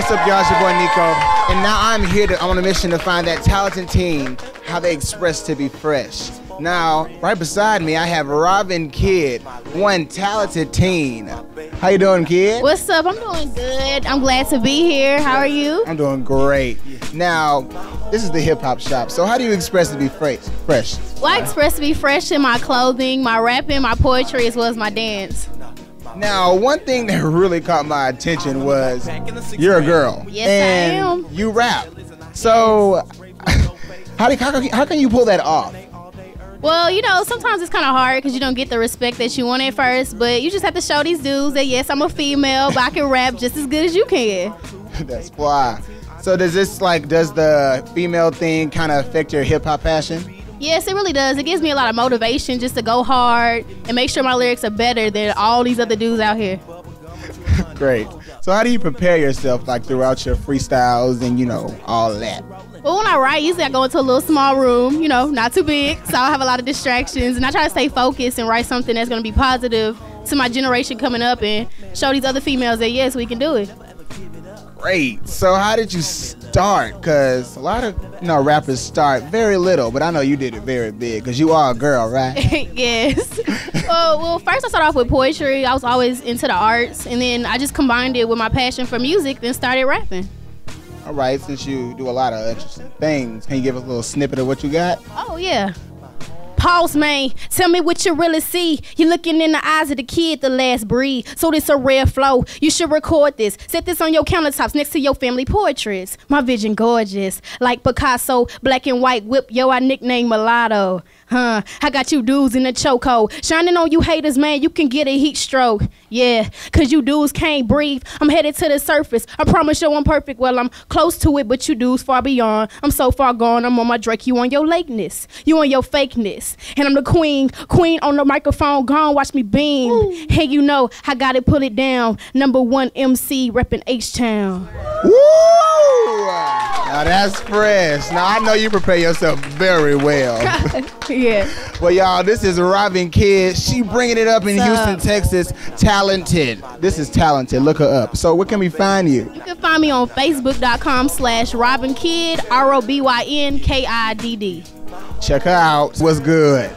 What's up, y'all? It's your boy Niko. And now I'm here to, on a mission to find that talented teen, how they express to be fresh. Now, right beside me, I have Robyn Kidd, one talented teen. How you doing, kid? What's up? I'm doing good. I'm glad to be here. How are you? I'm doing great. Now, this is the hip hop shop. So how do you express to be fresh? Fresh. Well, I express to be fresh in my clothing, my rapping, my poetry, as well as my dance. Now, one thing that really caught my attention was you're a girl. Yes, and I am. You rap. So, how, do, how, can, how can you pull that off? Well, you know, sometimes it's kind of hard because you don't get the respect that you want at first, but you just have to show these dudes that yes, I'm a female, but I can rap just as good as you can. That's why. So does this like does the female thing kind of affect your hip hop passion? Yes, it really does. It gives me a lot of motivation just to go hard and make sure my lyrics are better than all these other dudes out here. Great. So how do you prepare yourself like throughout your freestyles and you know all that? Well, when I write, usually I go into a little small room, you know, not too big, so I have a lot of distractions, and I try to stay focused and write something that's going to be positive to my generation coming up and show these other females that yes, we can do it. Great. So how did you start? Because a lot of you know rappers start very little, but I know you did it very big because you are a girl, right? yes. well, well, first I started off with poetry. I was always into the arts, and then I just combined it with my passion for music, then started rapping. All right, since you do a lot of interesting things, can you give us a little snippet of what you got? Oh yeah. Pause, man. Tell me what you really see. You're looking in the eyes of the kid, the last breed. So this a rare flow. You should record this. Set this on your countertops next to your family portraits. My vision gorgeous, like Picasso, black and white whip. Yo, I nickname mulatto. Huh? I got you dudes in the chokehold. Shining on you haters, man. You can get a heat stroke. Yeah, cause you dudes can't breathe. I'm headed to the surface. I promise you I'm perfect. Well, I'm close to it, but you dudes far beyond. I'm so far gone. I'm on my Drake. You on your lakeness. You on your fakeness. And I'm the queen. Queen on the microphone. Gone. Watch me beam. Hey, you know I got to put it down. Number one MC repping H Town. Woo! Now that's fresh. Now I know you prepare yourself very well. yeah. well, y'all, this is Robyn Kidd. She bringing it up in What's Houston. Texas. Talented. This is talented. Look her up. So where can we find you? You can find me on Facebook.com slash Robyn Kidd, R O B Y N K I D D. Check her out. What's good?